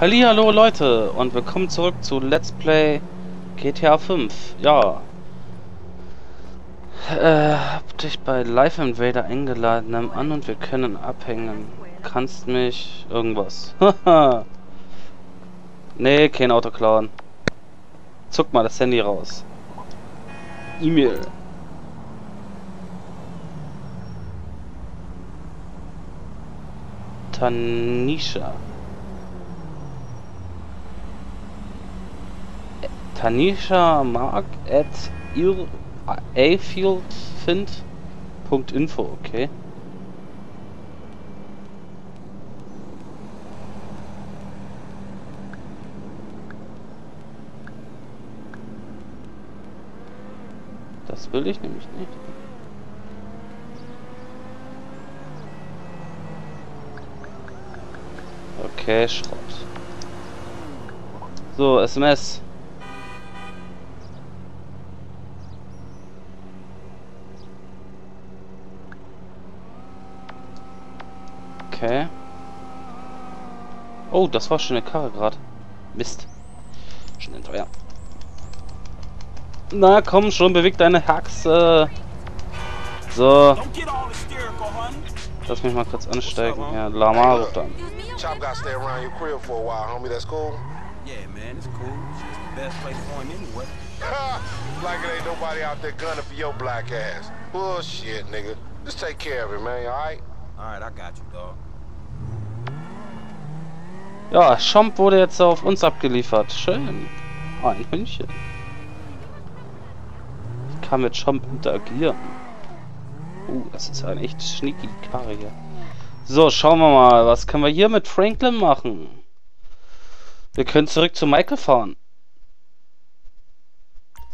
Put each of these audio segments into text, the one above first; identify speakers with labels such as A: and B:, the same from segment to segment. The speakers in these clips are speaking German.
A: Hallo Leute und willkommen zurück zu Let's Play GTA 5. Ja. Äh, hab dich bei Live Invader eingeladen, nimm an und wir können abhängen. Kannst mich irgendwas. Nee, kein Auto klauen. Zuck mal das Handy raus. E-Mail. Tanisha. Tanisha Mark at afieldfind.info, okay. Das will ich nämlich nicht. Okay, Schrott. So, SMS. Okay. Oh, das war schon eine Karre gerade. Mist. Schnell teuer. Na komm schon, beweg deine Haxe. So. Lass mich mal kurz ansteigen. Ja, Lama ruft an.
B: Chop got stay around your crib for a while, homie. That's cool?
C: Yeah, man, it's cool. It's the best place for him anyway.
B: like it ain't nobody out there gunning for your black ass. Bullshit, nigga. Just take care of it, man, alright?
A: Ja, Schomp wurde jetzt auf uns abgeliefert. Schön. Ein Hündchen. Ich kann mit Schomp interagieren. Uh, das ist eine echt schnicky Karre hier. So, schauen wir mal. Was können wir hier mit Franklin machen? Wir können zurück zu Michael fahren.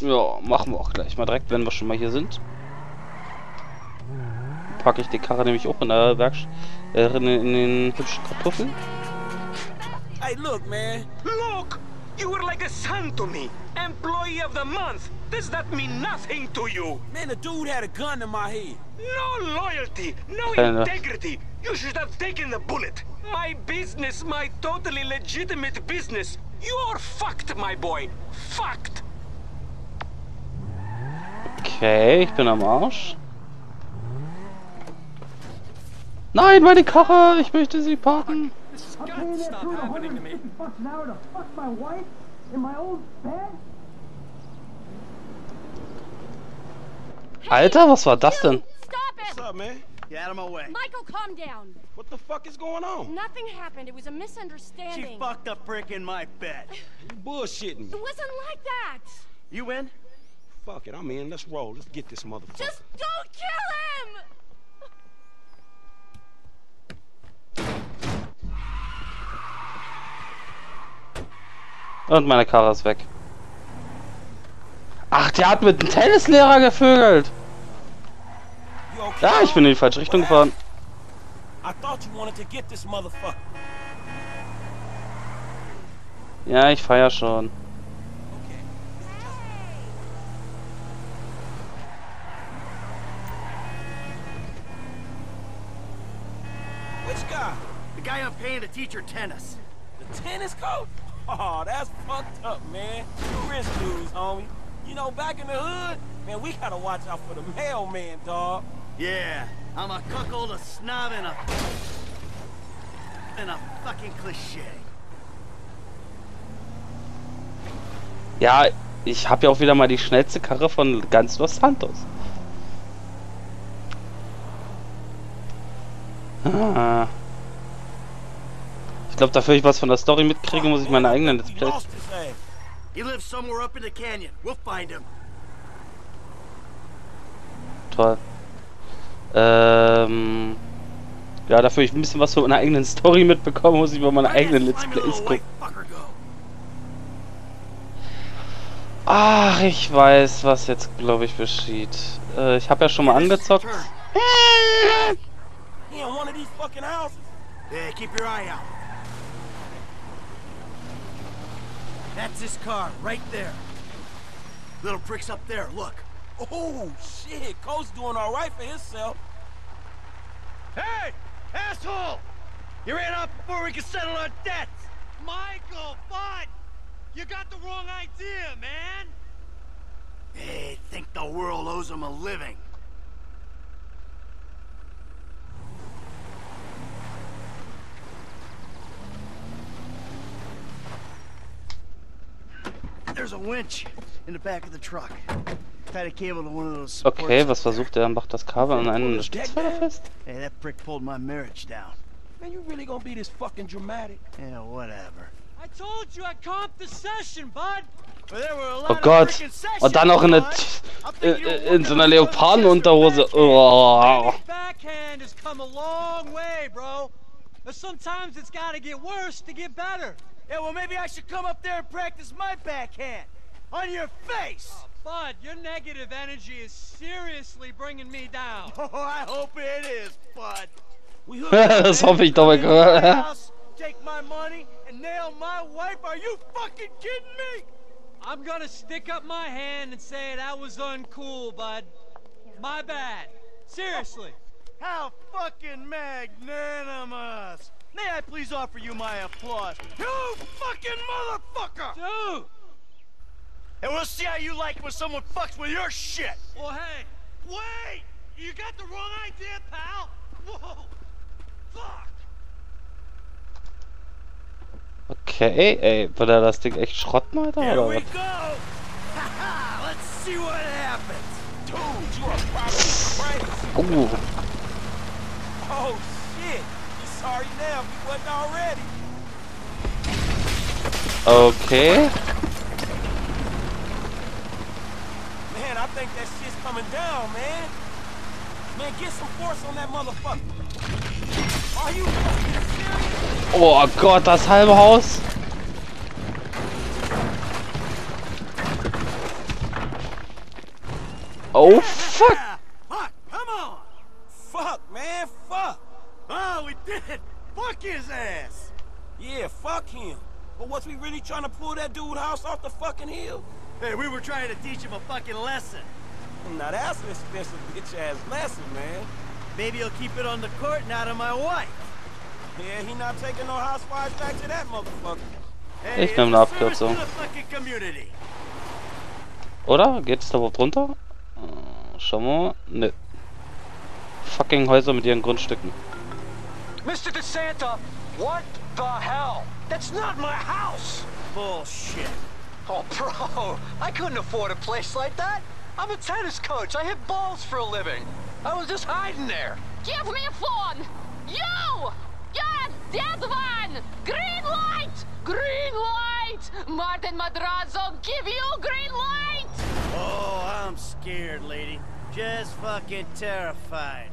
A: Ja, machen wir auch gleich mal direkt, wenn wir schon mal hier sind. Packe ich die Karre nämlich auch in der Werkstatt, äh, in, in den hübschen Kartoffeln.
C: Hey, look, man.
D: Look! You were like a son to me. Employee of the month. Does that mean nothing to you?
C: Man, the dude had a gun in my head.
D: No loyalty, no integrity. You should have taken the bullet. My business, my totally legitimate business. You're fucked, my boy. Fucked.
A: Okay, ich bin am Arsch. Nein, meine Karre! Ich möchte sie parken. Alter, was war das denn?
E: Stop
C: What's
E: it!
C: up, man?
F: Get out of my way.
E: Michael, calm down.
C: What the fuck is going on?
E: Nothing happened. It was a
F: She
E: misunderstanding.
F: fucked a brick in my bed.
C: You bullshitting.
E: It wasn't like that.
F: You in?
C: Fuck it, I'm in. Let's roll. Let's get this motherfucker.
E: Just don't kill him!
A: Und meine Karre ist weg. Ach, der hat mit dem Tennislehrer gevögelt. Ja, ich bin in die falsche Richtung gefahren. Ja, ich feier schon.
C: Which guy?
F: The guy I'm paying to teach her tennis.
C: The tennis coach? Oh, that's fucked up, man. You rich dudes, homie. You know, back in the hood, man, we gotta watch out for the mailman, dog.
F: Yeah, I'm a cuckold, a snob, and a... and a fucking cliche.
A: Ja, ich habe ja auch wieder mal die schnellste Karre von ganz Los Santos. Ah. Ich glaube, dafür ich was von der Story mitkriege, muss ich meine eigenen Let's Plays. Toll. Ähm. Ja, dafür ich ein bisschen was von meiner eigenen Story mitbekomme, muss ich bei meine eigenen Let's Plays gucken. Ach, ich weiß, was jetzt, glaube ich, geschieht. Äh, ich habe ja schon mal angezockt.
C: In one of these fucking houses.
F: Yeah, keep your eye out. That's his car, right there. Little pricks up there, look.
C: Oh, shit. Cole's doing all right for himself.
F: Hey! Asshole! You ran off before we could settle our debts! Michael, Bud! You got the wrong idea, man! They think the world owes them a living.
A: Okay, was versucht er? Macht das Kabel an einen Stützpfeiler fest?
F: Hey, that prick pulled my marriage down.
C: Man, you really gonna be this fucking dramatic?
F: Yeah, whatever.
G: I told you I comped the session, bud.
A: Oh Gott. Und dann auch in, der, in, so einer Leopardenunterhose. Oh.
G: Sometimes it's gotta get worse to get better.
F: Yeah, well, maybe I should come up there and practice my backhand. On your face!
G: Oh, bud, your negative energy is seriously bringing me down.
F: Oh, I hope it is, bud.
C: We hooked
A: das hoffe ich doch mal.
F: Come into my house, take my money, and nail my wife? Are you fucking kidding me?
G: I'm gonna stick up my hand and say that was uncool, bud. My bad. Seriously.
F: How fucking magnanimous! May I please offer you my applause? You fucking motherfucker!
G: Dude!
F: And we'll see how you like it when someone fucks with your shit!
G: Well, hey,
F: Wait! You got the wrong idea, pal! Whoa! Fuck!
A: Okay, ey, wird er das Ding echt schrotten, Alter?
F: Here
A: Oder
F: we
A: was?
F: go! Haha! Let's see what happens!
C: Dude, you are probably crazy.
A: Uh,
C: Oh shit! Sorry now if you wasn't already.
A: okay.
C: Man, I think that shit's coming down, man. Man, get some force on that motherfucker. Are you fucking oh, serious?
A: Oh Gott, das halbe Haus. Oh Fuck!
F: Fuck his ass!
C: Yeah, fuck him. But was we really trying to pull that dude house off the fucking hill?
F: Hey, we were trying to teach him a fucking lesson.
C: Now that's an expensive bitch ass lesson, man.
F: Maybe he'll keep it on the court and out of my wife.
C: Yeah, he not taking no housewives back to that motherfucker.
F: Hey,
A: Ich
F: it's
A: nehm
F: a
A: eine Abkürzung. Oder? Geht's da überhaupt runter? Äh, Schauen wir mal. Ne. Fucking Häuser mit ihren Grundstücken.
D: Mr. DeSanta, what the hell? That's not my house!
F: Bullshit.
D: Oh, bro, I couldn't afford a place like that. I'm a tennis coach. I hit balls for a living. I was just hiding there.
E: Give me a phone! You! You're a dead one! Green light! Green light! Martin Madrazo, give you green light!
F: Oh, I'm scared, lady. Just fucking terrified.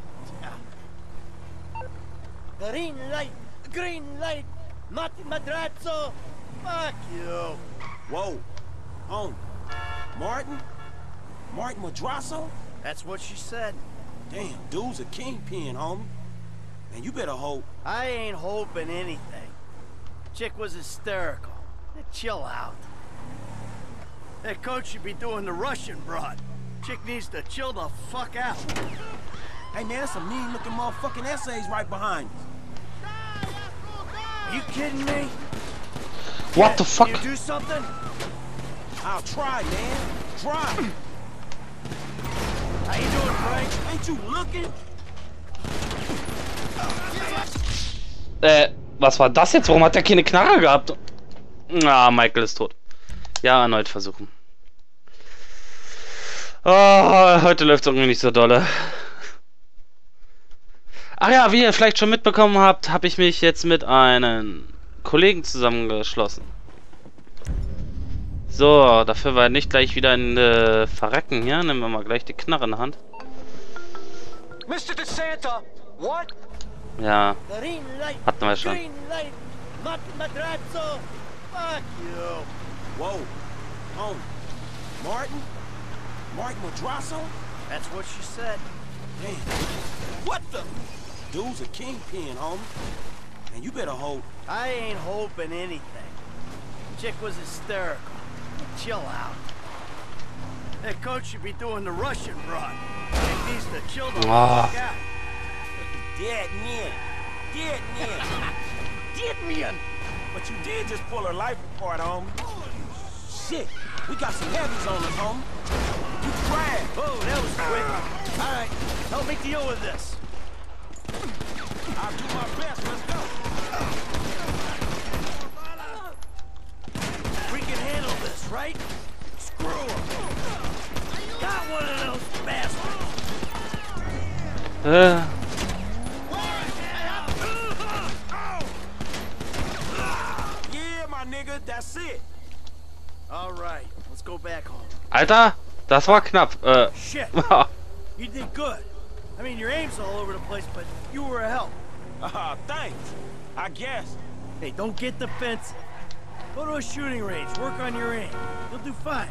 F: Green light, green light, Martin Madrazzo. Fuck you.
C: Whoa. Homie. Martin? Martin Madrasso?
F: That's what she said.
C: Damn, dude's a kingpin, homie. Man, you better hope.
F: I ain't hoping anything. Chick was hysterical. Chill out. That coach should be doing the Russian broad. Chick needs to chill the fuck out.
C: Hey, man, there's some mean looking motherfucking essays right behind us.
F: Are you kidding me?
A: What the
F: Can
A: fuck?
F: you do something?
C: I'll try, man. Try.
F: How you doing, Frank?
C: Ain't you looking?
A: Äh, was war das jetzt? Warum hat der keine Knarre gehabt? Ah, Michael ist tot. Ja, erneut versuchen. Oh, heute läuft es irgendwie nicht so dolle. Ach ja, wie ihr vielleicht schon mitbekommen habt, habe ich mich jetzt mit einem Kollegen zusammengeschlossen. So, dafür wir nicht gleich wieder in äh, Verrecken hier, nehmen wir mal gleich die Knarre in die Hand.
D: Mr. DeSanta, what?
A: Ja,
F: Green light,
A: hatten wir schon.
F: green light, Martin Madrazzo. Fuck you.
C: Whoa. Homie. Martin? Martin Madrasso?
F: That's what she said.
C: Damn. What the? Dude's a kingpin, homie. And you better hope.
F: I ain't hoping anything. Chick was hysterical. Chill out. That coach should be doing the Russian broad. Chick needs to chill the
A: Ah.
F: fuck out.
C: Dead men. Dead men.
F: Get me in.
C: But you did just pull her life apart, homie. Shit, we got some heavies on us, homie. You crash.
F: Oh, that was quick. All right, help me deal with this.
C: I'll do my best. Let's go.
F: We can handle this, right? Screw 'em. Got one of those bastards.
A: Äh,
C: Yeah, my nigga, that's it.
F: All right, let's go back home.
A: Alter, das war knapp. Äh,
F: Shit, you did good. I mean, your aim's all over the place, but you were a help.
C: Ah, thanks. I guess.
F: Hey, don't get defensive. Go to a shooting range, work on your aim. You'll do fine.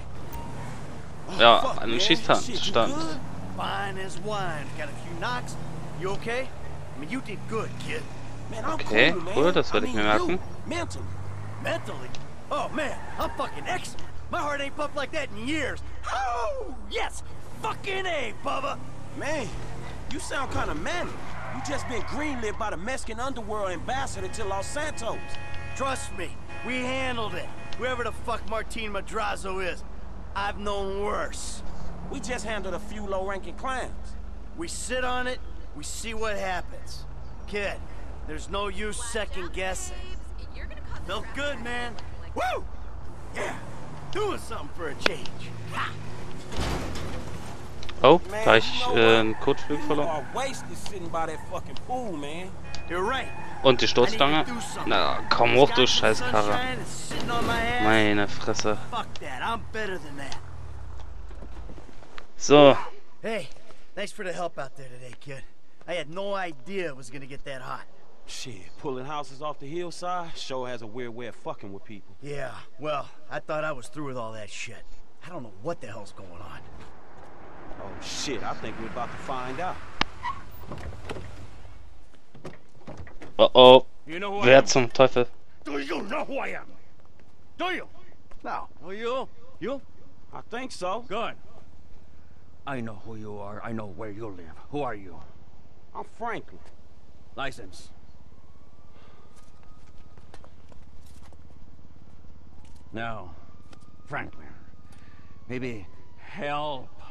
A: ja,
C: Fuck,
A: an
C: man.
A: Schießstand
C: Shit, you
A: stand.
C: good?
F: Fine as wine. Got a few knocks. You okay? I mean, you did good, kid.
C: Man, I'm
A: Okay,
C: cool, man.
A: cool, das
C: I
A: werde ich
C: mean,
A: mir merken.
C: you, Mentally.
F: Mentally? Oh, man, I'm fucking excellent. My heart ain't pumped like that in years. Oh, yes! Fucking A, Bubba!
C: Man, you sound kind of manic. You just been greenlit by the Mexican underworld ambassador to Los Santos.
F: Trust me, we handled it. Whoever the fuck Martin Madrazo is, I've known worse.
C: We just handled a few low-ranking clowns.
F: We sit on it, we see what happens. Kid, there's no use second guessing. Felt good, man. Woo! Yeah, doing something for a change. Ha!
A: Oh, da ich äh, einen Kotflügel verloren.
C: are wasted sitting by that fucking pool, man.
F: You're right.
A: Und die Stoßstange. Na, komm hoch, du Scheißkarre.
F: sunshine is sitting on my ass.
A: Meine Fresse.
F: Fuck that, I'm better than that.
A: So,
F: Hey, thanks for the help out there today, kid. I had no idea it was gonna get that hot.
C: Shit, pulling houses off the hillside sure has a weird way of fucking with people.
F: Yeah, well, I thought I was through with all that shit. I don't know what the hell's going on.
C: Oh shit, I think we're about to find out.
A: oh oh,
H: You know who I
A: wer
H: am?
A: zum Teufel?
H: Do you know who I am? Do you?
F: No.
H: Oh, you? You?
C: I think so.
H: Good. I know who you are. I know where you live. Who are you?
C: I'm Franklin.
H: License. Now, Franklin, maybe help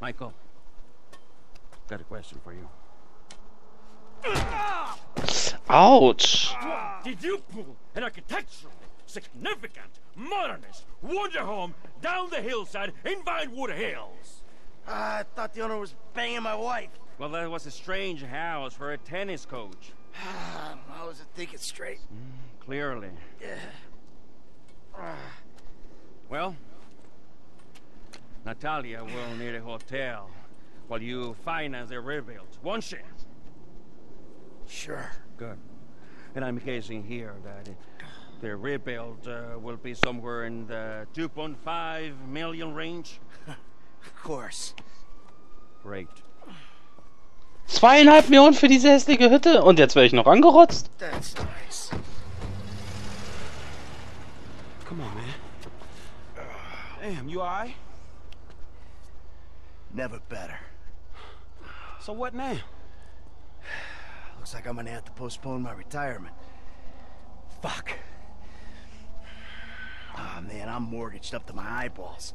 H: Michael, got a question for you.
A: Ouch!
I: Did you pull an architectural, significant, modernist wonder home down the hillside in Vinewood Hills?
F: I thought the owner was banging my wife.
H: Well, that was a strange house for a tennis coach.
F: I wasn't thinking straight.
H: Mm, clearly. Yeah. Well, Natalia will need a hotel while you finance the rebuild. Won't she?
F: Sure.
H: Good. And I'm guessing here that the rebuild uh, will be somewhere in the 2.5 million range.
F: Of course.
H: Great.
A: Zweieinhalb Millionen für diese hässliche Hütte und jetzt werde ich noch angerotzt?
F: That's nice.
C: Come on, man. Damn, you alright?
F: Never better.
C: So what now?
F: Looks like I'm gonna have to postpone my retirement. Fuck. Ah, man, I'm mortgaged up to my eyeballs.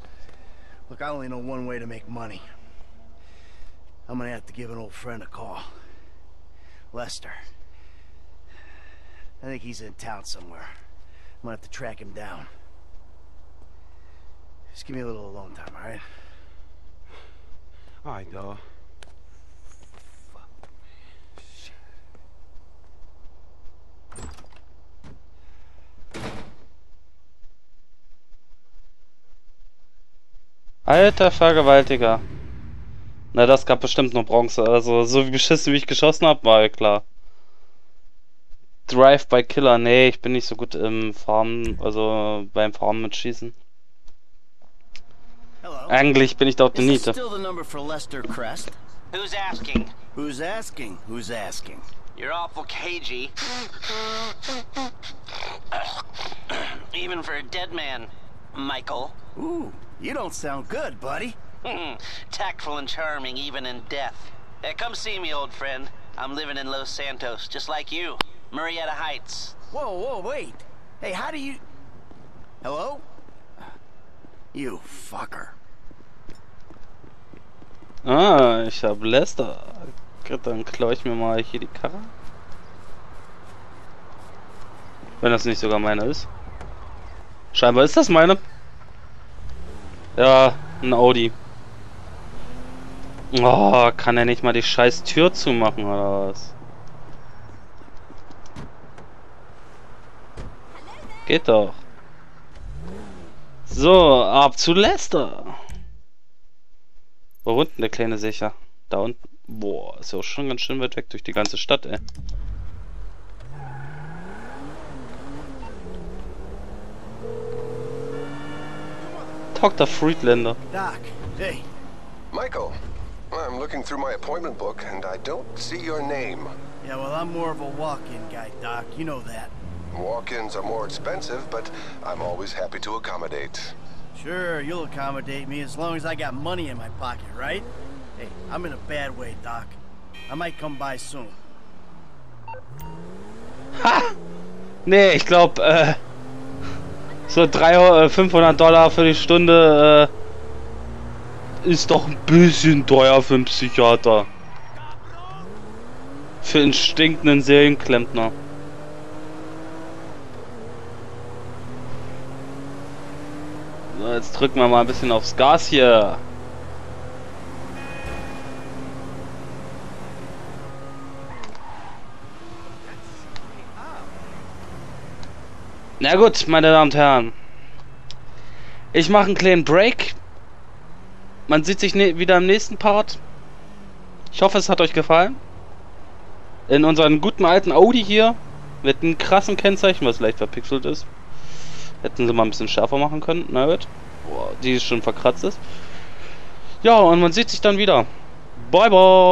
F: Look, I only know one way to make money. I'm gonna have to give an old friend a call. Lester. I think he's in town somewhere. I'm gonna have to track him down. Just give me a little alone time, alright?
C: Alright, dog.
A: Alter Vergewaltiger. Na, das gab bestimmt noch Bronze. Also, so wie beschissen wie ich geschossen habe, war ja klar. Drive by Killer. Nee, ich bin nicht so gut im Farmen, also beim Farmen mit Schießen.
F: Hello.
A: Eigentlich bin ich dort eine
F: Is
A: Niete.
F: still the number for Lester Crest?
J: Who's asking?
F: Who's asking? Who's asking?
J: You're awful cagey. Even for a dead man, Michael.
F: Ooh, you don't sound good, buddy.
J: Tactful and charming even in death. Uh, come see me, old friend. I'm living in Los Santos, just like you. Marietta Heights.
F: Whoa, whoa, wait. Hey, how do you... Hello? You fucker.
A: Ah, ich hab Lester. Dann klaue ich mir mal hier die Karre. Wenn das nicht sogar meine ist. Scheinbar ist das meine. Ja, ein Audi. Oh, kann er nicht mal die scheiß Tür zumachen oder was? Geht doch. So, ab zu Lester. Wo unten der kleine sicher? Da unten. Boah, ist ja auch schon ganz schön weit weg durch die ganze Stadt, ey. Dr. Friedlander.
F: Doc, hey.
B: Michael, I'm looking through my appointment book and I don't see your name.
F: Yeah, well, I'm more of a walk-in guy, Doc. You know that.
B: Walk-ins are more expensive, but I'm always happy to accommodate.
F: Sure, you'll accommodate me as long as I got money in my pocket, right? Hey, I'm in a bad way, Doc. I might come by soon.
A: Ha! Nee, ich glaube, äh, so 300, äh, 500 Dollar für die Stunde, äh, ist doch ein bisschen teuer für einen Psychiater. Für einen stinkenden Serienklempner. Jetzt drücken wir mal ein bisschen aufs Gas hier. Na gut, meine Damen und Herren. Ich mache einen kleinen Break. Man sieht sich ne wieder im nächsten Part. Ich hoffe, es hat euch gefallen. In unseren guten alten Audi hier. Mit einem krassen Kennzeichen, was leicht verpixelt ist. Hätten sie mal ein bisschen schärfer machen können. Na gut. Die schon verkratzt ist. Ja, und man sieht sich dann wieder. Bye, bye.